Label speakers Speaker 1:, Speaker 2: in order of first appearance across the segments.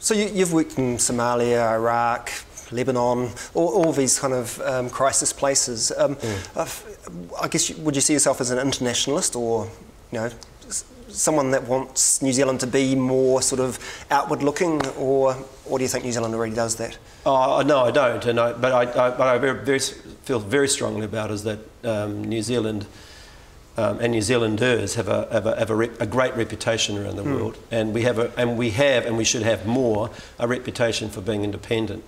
Speaker 1: So you, have worked in Somalia, Iraq, Lebanon, all, all these kind of um, crisis places. Um, mm. I guess you, would you see yourself as an internationalist, or you know, someone that wants New Zealand to be more sort of outward looking, or, or do you think New Zealand already does that?
Speaker 2: Oh, no, I don't. And I, but I, I, but I very, very, feel very strongly about is that um, New Zealand um, and New Zealanders have a, have, a, have a, rep, a, great reputation around the mm. world, and we have a, and we have and we should have more a reputation for being independent.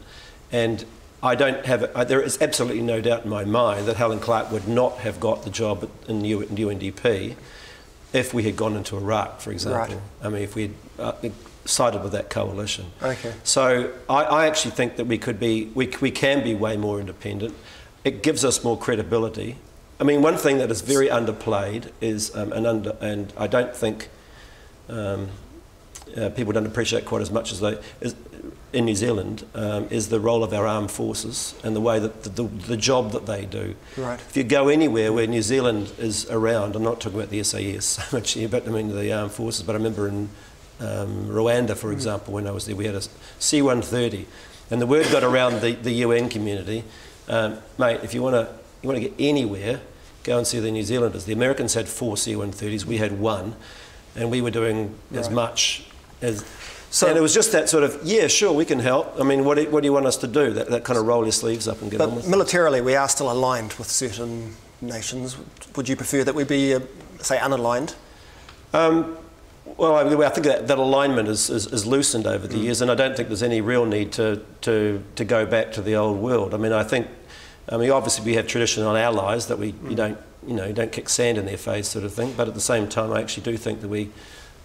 Speaker 2: And I don't have there is absolutely no doubt in my mind that Helen Clark would not have got the job in UNDP if we had gone into Iraq, for example. Right. I mean, if we had uh, sided with that coalition.
Speaker 1: Okay.
Speaker 2: So I, I, actually think that we could be, we, we can be way more independent. It gives us more credibility. I mean, one thing that is very underplayed is, um, and, under, and I don't think um, uh, people don't appreciate quite as much as they, is, in New Zealand um, is the role of our armed forces and the way that the, the, the, job that they do.
Speaker 1: Right.
Speaker 2: If you go anywhere where New Zealand is around, I'm not talking about the SAS so much here, but I mean the armed forces, but I remember in um, Rwanda, for mm. example, when I was there, we had a C-130, and the word got around the, the UN community, um, mate, if you want to you want to get anywhere, go and see the New Zealanders. The Americans had four C-130s, we had one, and we were doing right. as much as so, and it was just that sort of, yeah, sure, we can help. I mean, what do, what do you want us to do? That, that kind of roll your sleeves up and get
Speaker 1: but
Speaker 2: on with
Speaker 1: militarily, we are still aligned with certain nations. Would you prefer that we be, uh, say, unaligned?
Speaker 2: Um, well, I, I think that, that alignment is, is, is, loosened over the mm. years, and I don't think there's any real need to, to, to go back to the old world. I mean, I think, I mean, obviously we have traditional allies that we mm. you don't, you know, don't kick sand in their face, sort of thing. But at the same time, I actually do think that we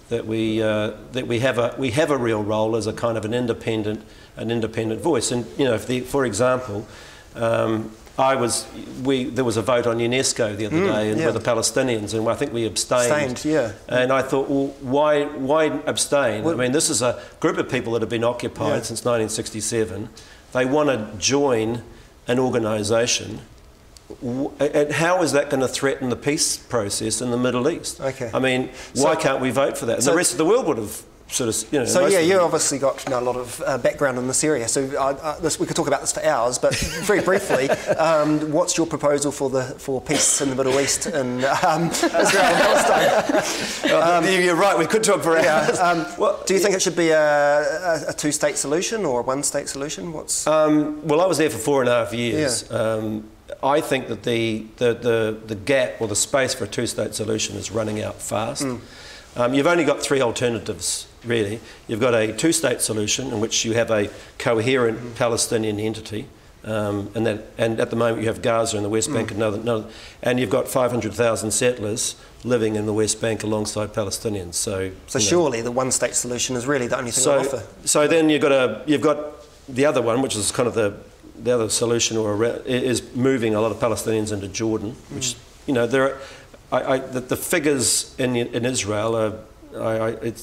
Speaker 2: that we uh, that we have a we have a real role as a kind of an independent an independent voice. And you know, the, for example, um, I was we there was a vote on UNESCO the other mm, day and yeah. with the Palestinians, and I think we abstained.
Speaker 1: abstained yeah.
Speaker 2: And I thought, well, why why abstain? Well, I mean, this is a group of people that have been occupied yeah. since 1967. They want to join an organisation and how is that going to threaten the peace process in the Middle East?
Speaker 1: Okay.
Speaker 2: I mean, why so, can't we vote for that? So the rest of the world would have sort of, you know.
Speaker 1: So yeah, you obviously got you know, a lot of uh, background in this area. So uh, uh, this, we could talk about this for hours, but very briefly, um, what's your proposal for the for peace in the Middle East and um, Israel and Palestine?
Speaker 2: um, you're right. We could talk for hours. Yeah,
Speaker 1: um, well, do you think it should be a, a, a two-state solution or a one-state solution? What's
Speaker 2: um, well, I was there for four and a half years. Yeah. Um, I think that the, the, the, the, gap or the space for a two-state solution is running out fast. Mm. Um, you've only got three alternatives, really. You've got a two-state solution in which you have a coherent mm. Palestinian entity, um, and, that, and at the moment you have Gaza and the West Bank, mm. and, another, another, and you've got 500,000 settlers living in the West Bank alongside Palestinians. So,
Speaker 1: so surely the one-state solution is really the only thing
Speaker 2: so,
Speaker 1: on offer.
Speaker 2: So then you've got, a, you've got the other one, which is kind of the the other solution or is moving a lot of Palestinians into Jordan, which mm. you know there are, I, I, the, the, figures in in Israel are I,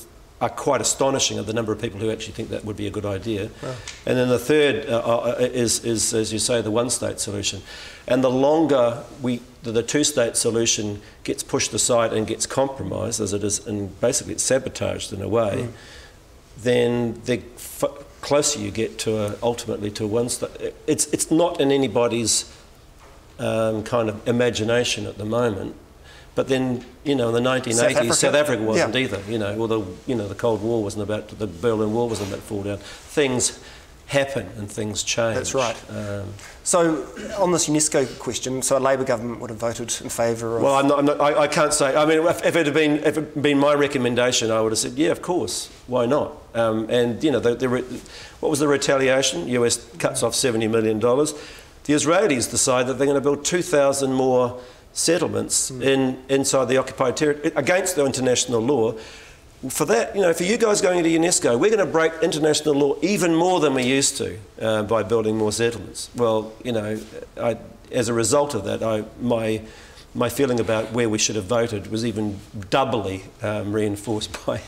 Speaker 2: are quite astonishing of the number of people who actually think that would be a good idea. Wow. And then the third uh, uh, is, is, as you say, the one-state solution. And the longer we, the, the two-state solution gets pushed aside and gets compromised, as it is, and basically it's sabotaged in a way, mm. then the closer you get to a, ultimately to a one state. It's, it's not in anybody's um, kind of imagination at the moment. But then, you know, in the 1980s, South Africa, South Africa wasn't yeah. either. You know, well, the, you know, the Cold War wasn't about, the Berlin Wall wasn't about to fall down. Things happen and things change.
Speaker 1: That's right. Um, so, on this UNESCO question, so a Labour government would have voted in favour of.
Speaker 2: Well, I'm not, I'm not, I, I, can't say. I mean, if, if, it had been if it had been my recommendation, I would have said, yeah, of course, why not? Um, and you know, the, the, what was the retaliation? US cuts off seventy million dollars. The Israelis decide that they're going to build two thousand more settlements mm. in inside the occupied territory against the international law for that, you know, for you guys going into UNESCO, we're going to break international law even more than we used to uh, by building more settlements. Well, you know, I, as a result of that, I, my, my feeling about where we should have voted was even doubly um, reinforced by,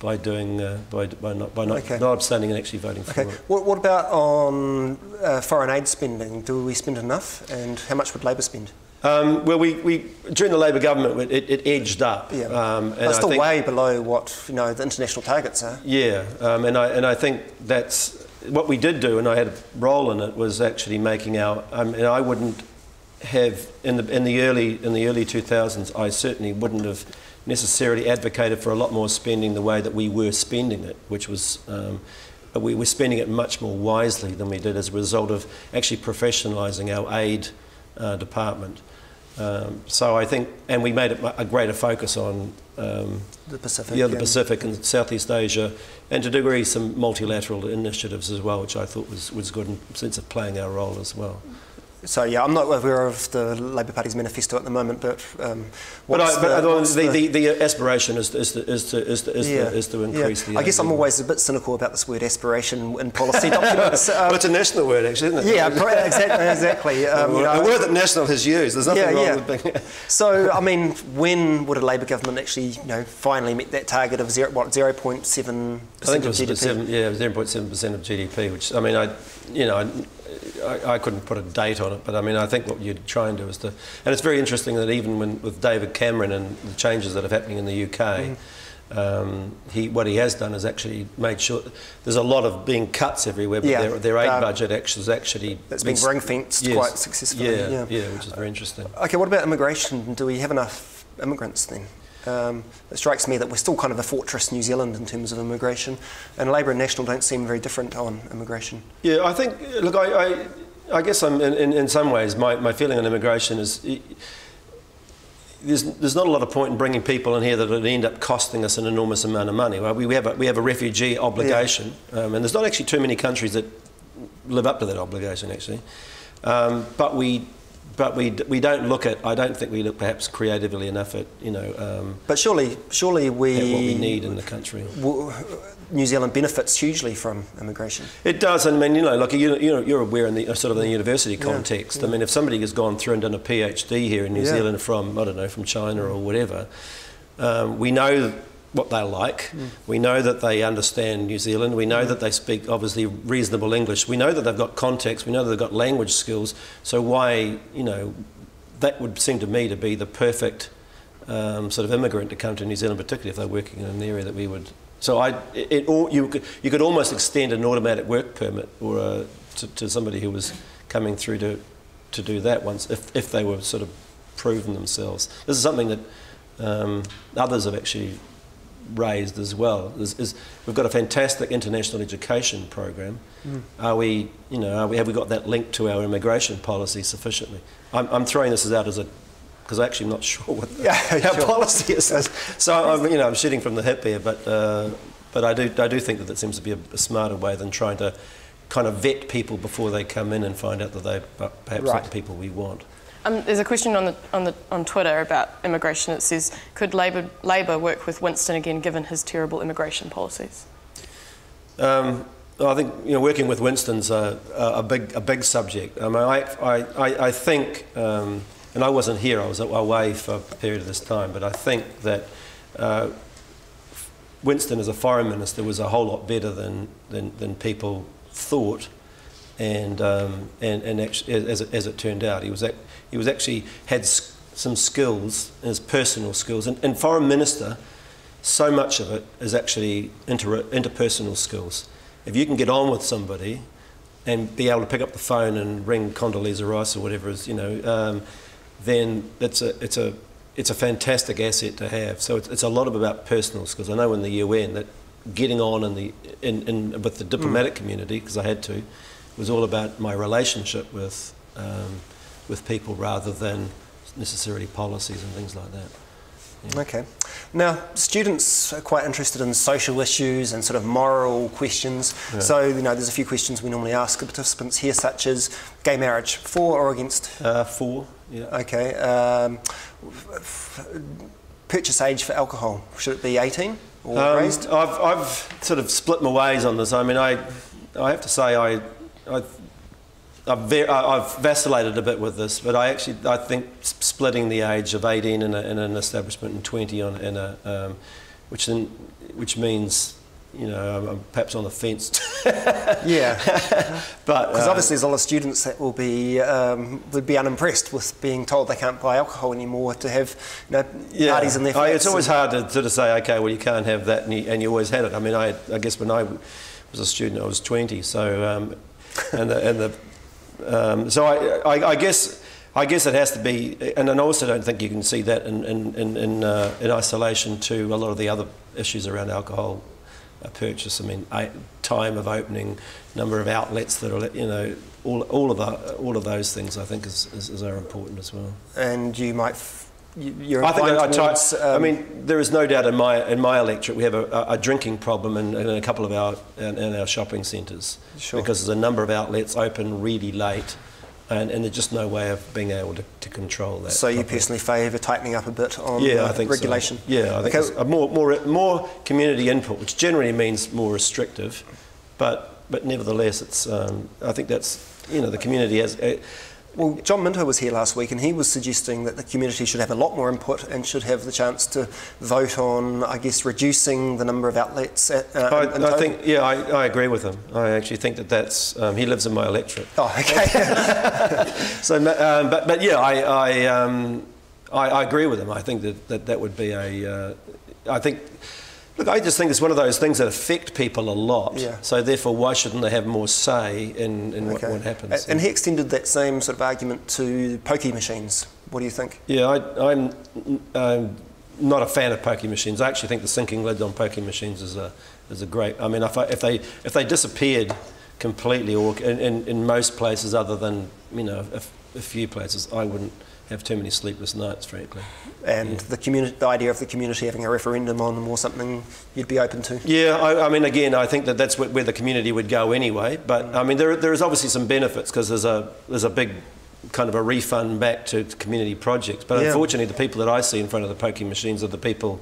Speaker 2: by doing uh, by, by not by not, okay. not abstaining and actually voting
Speaker 1: okay.
Speaker 2: for it.
Speaker 1: What, what about on uh, foreign aid spending? Do we spend enough, and how much would Labour spend?
Speaker 2: Um, well, we, we during the Labour government, it, it edged up.
Speaker 1: Yeah,
Speaker 2: um,
Speaker 1: and still think, way below what you know the international targets are.
Speaker 2: Yeah, um, and I and I think that's what we did do, and I had a role in it was actually making our. Um, and I wouldn't have in the in the early in the early 2000s. I certainly wouldn't have necessarily advocated for a lot more spending the way that we were spending it, which was. Um, we were spending it much more wisely than we did as a result of actually professionalising our aid uh, department. Um, so I think, and we made a, a greater focus on um,
Speaker 1: the Pacific,
Speaker 2: yeah, the Pacific and Southeast Asia, and to degree some multilateral initiatives as well, which I thought was was good in sense of playing our role as well.
Speaker 1: So yeah, I'm not aware of the Labour Party's manifesto at the moment, but um,
Speaker 2: but, I, but the, the, the, the, aspiration is, is, to, is, to, is, to, is, yeah, to, is to increase
Speaker 1: yeah.
Speaker 2: the.
Speaker 1: I guess I'm always a bit cynical about this word aspiration in policy documents.
Speaker 2: Um, well, it's a national word, actually, isn't
Speaker 1: it? Yeah, exactly. exactly.
Speaker 2: Um, you know, a word that national has used. There's nothing yeah, wrong with being.
Speaker 1: so I mean, when would a Labour government actually, you know, finally meet that target of zero, what zero point seven?
Speaker 2: I think it was GDP? Seven, yeah, zero point seven percent of GDP. Which I mean, I, you know. I, I, I, couldn't put a date on it, but I mean, I think what you'd try and do is to, and it's very interesting that even when, with David Cameron and the changes that are happening in the UK, mm. um, he, what he has done is actually made sure there's a lot of being cuts everywhere, but yeah. their, their aid um, budget actually is actually
Speaker 1: that's been ring fenced yes, quite successfully.
Speaker 2: Yeah, yeah, yeah, which is very interesting.
Speaker 1: Okay, what about immigration? Do we have enough immigrants then? Um, it strikes me that we're still kind of a fortress New Zealand in terms of immigration, and Labour and National don't seem very different on immigration.
Speaker 2: Yeah, I think, look, I, I, I guess I'm, in, in, some ways, my, my feeling on immigration is there's, there's not a lot of point in bringing people in here that would end up costing us an enormous amount of money. Well, we, we, have, a, we have a refugee obligation, yeah. um, and there's not actually too many countries that live up to that obligation, actually. Um, but we but we, we don't look at, I don't think we look perhaps creatively enough at, you know... Um,
Speaker 1: but surely, surely we...
Speaker 2: what we need in the country.
Speaker 1: New Zealand benefits hugely from immigration.
Speaker 2: It does, and I mean, you know, like you, you know, you're aware in the uh, sort of the university context. Yeah, yeah. I mean, if somebody has gone through and done a PhD here in New yeah. Zealand from, I don't know, from China or whatever, um, we know what they're like. Mm. We know that they understand New Zealand. We know that they speak obviously reasonable English. We know that they've got context. We know that they've got language skills. So why, you know, that would seem to me to be the perfect um, sort of immigrant to come to New Zealand, particularly if they're working in an area that we would. So I, it, it you could you could almost extend an automatic work permit or a, to, to somebody who was coming through to to do that once if if they were sort of proven themselves. This is something that um, others have actually raised as well. Is, is we've got a fantastic international education program. Mm. Are we, you know, we, have we got that linked to our immigration policy sufficiently? I'm, I'm throwing this out as a because I'm actually not sure what the, yeah, our sure. policy is. So I'm, you know, I'm shooting from the hip here, but uh, but I do I do think that that seems to be a, a, smarter way than trying to kind of vet people before they come in and find out that they perhaps right. not the people we want.
Speaker 3: Um, there's a question on, the, on, the, on Twitter about immigration. It says, could Labour, Labour work with Winston again given his terrible immigration policies?
Speaker 2: Um, I think you know, working with Winston's a, a, big, a big subject. I, mean, I, I, I think, um, and I wasn't here, I was away for a period of this time, but I think that uh, Winston as a foreign minister was a whole lot better than, than, than people thought. And, um, and, and actually, as, it, as it turned out, he was, he was actually had some skills, his personal skills. And, and foreign minister, so much of it is actually inter, interpersonal skills. If you can get on with somebody and be able to pick up the phone and ring Condoleezza Rice or whatever is, you know, um, then it's a, it's, a, it's a fantastic asset to have. So it's, it's a lot of about personal skills. I know in the UN that getting on in the, in, in, with the diplomatic mm. community, because I had to, was all about my relationship with um, with people rather than necessarily policies and things like that.
Speaker 1: Yeah. Okay. Now, students are quite interested in social issues and sort of moral questions. Yeah. So, you know, there's a few questions we normally ask the participants here, such as gay marriage, for or against?
Speaker 2: Uh, for, yeah.
Speaker 1: Okay. Um, purchase age for alcohol, should it be 18 or um, raised?
Speaker 2: I've, I've sort of split my ways on this. I mean, I, I have to say I, I I've, ve- I've, vacillated a bit with this, but I actually I think splitting the age of 18 in, a, in an establishment and 20 on in a um, which then which means you know, I'm, perhaps on the fence.
Speaker 1: Yeah,
Speaker 2: but
Speaker 1: because
Speaker 2: uh,
Speaker 1: obviously there's a lot of students that will be um, would be unimpressed with being told they can't buy alcohol anymore to have you know parties in their
Speaker 2: I- it's always hard to sort of say, okay, well, you can't have that, and you, and you always had it. I mean, I, I guess when I was a student, I was 20, so um, and the, and the um, so I, I, I guess. I guess it has to be, and I also don't think you can see that in, in, in, uh, in isolation to a lot of the other issues around alcohol uh, purchase. I mean, time of opening, number of outlets that are, you know, all, all of the, all of those things I think is, is, is are important as well.
Speaker 1: and you might. F- you- you're
Speaker 2: I think I, I,
Speaker 1: inclined towards,
Speaker 2: I
Speaker 1: um,
Speaker 2: mean, there is no doubt in my in my electorate we have a, a, a drinking problem in, in a couple of our in, in our shopping centres
Speaker 1: Sure.
Speaker 2: because there's a number of outlets open really late, and, and there's just no way of being able to, to control that.
Speaker 1: So you personally favour tightening up a bit on
Speaker 2: Yeah,
Speaker 1: uh,
Speaker 2: I think so.
Speaker 1: regulation?
Speaker 2: Yeah, I think
Speaker 1: Okay.
Speaker 2: more more more community input, which generally means more restrictive, but but nevertheless, it's um, I think that's you know the community has. Uh,
Speaker 1: Well, John Minto was here last week and he was suggesting that the community should have a lot more input and should have the chance to vote on, I guess, reducing the number of outlets. At, uh,
Speaker 2: I,
Speaker 1: in
Speaker 2: I think, yeah, I, I agree with him. I actually think that that's, um, he lives in my electorate.
Speaker 1: Oh, okay.
Speaker 2: So, um, but, but yeah, I, I, um, I, I agree with him. I think that that, that would be a, uh, I think, look, I just think it's one of those things that affect people a lot.
Speaker 1: Yeah.
Speaker 2: So therefore, why shouldn't they have more say in, in what,
Speaker 1: Okay.
Speaker 2: what happens?
Speaker 1: A- And he extended that same sort of argument to pokie machines. What do you think?
Speaker 2: Yeah, I, I'm um, not a fan of pokie machines. I actually think the sinking lid on pokie machines is a is a great. I mean, if, I, if they if they disappeared completely, or in, in, in most places other than you know a, a few places, I wouldn't have too many sleepless nights, frankly.
Speaker 1: And the, communi- the idea of the community having a referendum on them or something you'd be open to?
Speaker 2: Yeah, I, I mean, again, I think that that's where, the community would go anyway. But I mean, there, there is obviously some benefits because there's a there's a big kind of a refund back to community projects. But
Speaker 1: Yeah.
Speaker 2: unfortunately, the people that I see in front of the pokie machines are the people,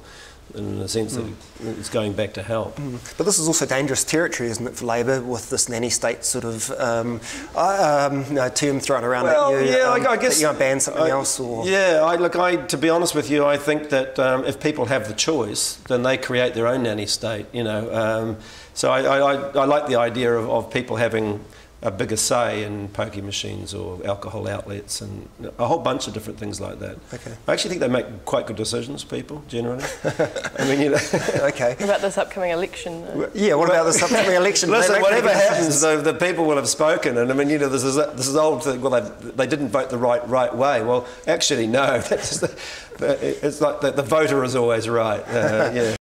Speaker 2: in the sense that it's going back to help.
Speaker 1: But this is also dangerous territory, isn't it, for Labour, with this nanny state sort of um, uh, um, you know, term thrown around
Speaker 2: Well,
Speaker 1: that you,
Speaker 2: yeah, I-
Speaker 1: um,
Speaker 2: I guess-
Speaker 1: that you might ban something
Speaker 2: I-
Speaker 1: else or...
Speaker 2: Yeah, I, look, I, to be honest with you, I think that um, if people have the choice, then they create their own nanny state, you know. Um, so I, I, I, I like the idea of, of people having a bigger say in pokie machines or alcohol outlets and a whole bunch of different things like that.
Speaker 1: Okay.
Speaker 2: I actually think they make quite good decisions, people, generally. I mean, you know.
Speaker 1: okay.
Speaker 3: What about this upcoming election?
Speaker 1: Yeah, what about this upcoming election?
Speaker 2: Listen, whatever happens,
Speaker 1: decisions.
Speaker 2: the, the people will have spoken. And I mean, you know, this is this is old thing. Well, they, they didn't vote the right right way. Well, actually, no. That's the, the, it's like the, the voter is always right. Uh, yeah.